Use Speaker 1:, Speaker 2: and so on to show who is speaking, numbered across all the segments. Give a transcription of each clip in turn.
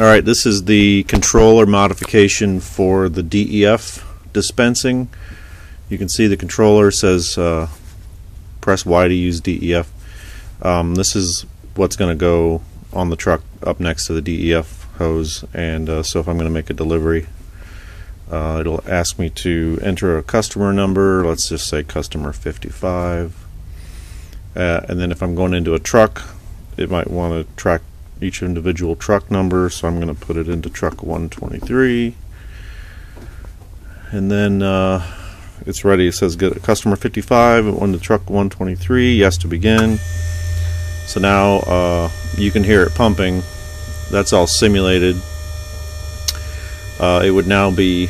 Speaker 1: Alright, this is the controller modification for the DEF dispensing. You can see the controller says uh, press Y to use DEF. Um, this is what's going to go on the truck up next to the DEF hose and uh, so if I'm going to make a delivery uh, it'll ask me to enter a customer number let's just say customer 55 uh, and then if I'm going into a truck it might want to track each individual truck number so I'm going to put it into truck 123 and then uh, it's ready it says get customer 55 on the truck 123 yes to begin so now uh, you can hear it pumping. That's all simulated. Uh, it would now be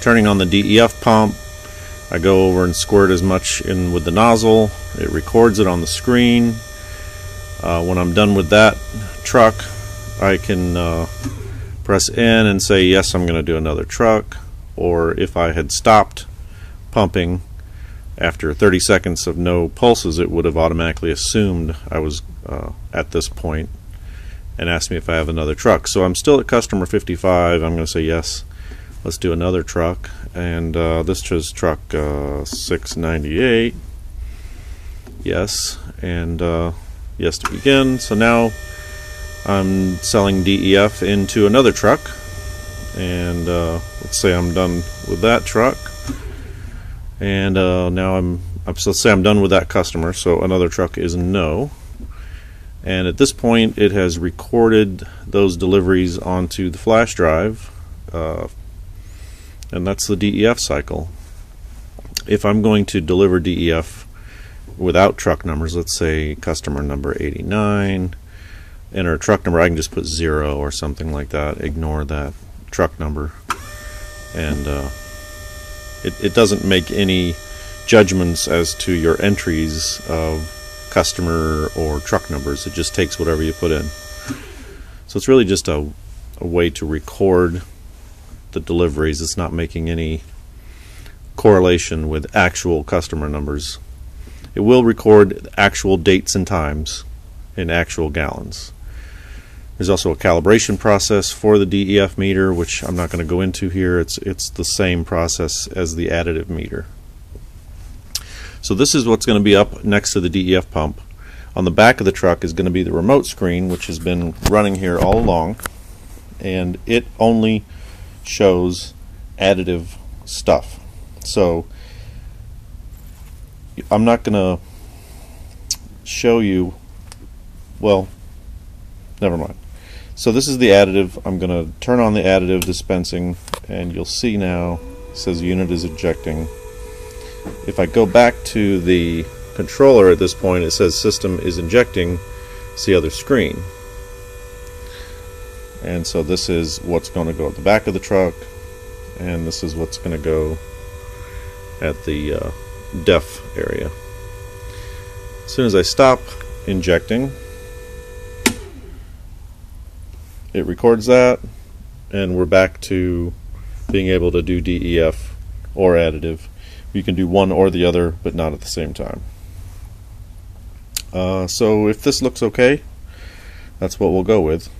Speaker 1: turning on the DEF pump. I go over and squirt as much in with the nozzle. It records it on the screen. Uh, when I'm done with that truck, I can uh, press N and say, yes, I'm going to do another truck. Or if I had stopped pumping, after 30 seconds of no pulses, it would have automatically assumed I was uh, at this point and asked me if I have another truck. So I'm still at customer 55. I'm going to say yes. Let's do another truck. And uh, this is truck uh, 698. Yes. And uh, yes to begin. So now I'm selling DEF into another truck. And uh, let's say I'm done with that truck and uh, now I'm, I'm let's say I'm done with that customer so another truck is no and at this point it has recorded those deliveries onto the flash drive uh, and that's the DEF cycle if I'm going to deliver DEF without truck numbers let's say customer number 89 enter truck number I can just put zero or something like that ignore that truck number and uh, it, it doesn't make any judgments as to your entries of customer or truck numbers. It just takes whatever you put in. So it's really just a, a way to record the deliveries. It's not making any correlation with actual customer numbers. It will record actual dates and times in actual gallons. There's also a calibration process for the DEF meter, which I'm not going to go into here. It's, it's the same process as the additive meter. So this is what's going to be up next to the DEF pump. On the back of the truck is going to be the remote screen, which has been running here all along. And it only shows additive stuff. So I'm not going to show you, well, never mind. So this is the additive. I'm going to turn on the additive dispensing and you'll see now it says unit is ejecting. If I go back to the controller at this point it says system is injecting the other screen. And so this is what's going to go at the back of the truck and this is what's going to go at the uh, def area. As soon as I stop injecting it records that and we're back to being able to do DEF or additive. You can do one or the other, but not at the same time. Uh, so if this looks okay, that's what we'll go with.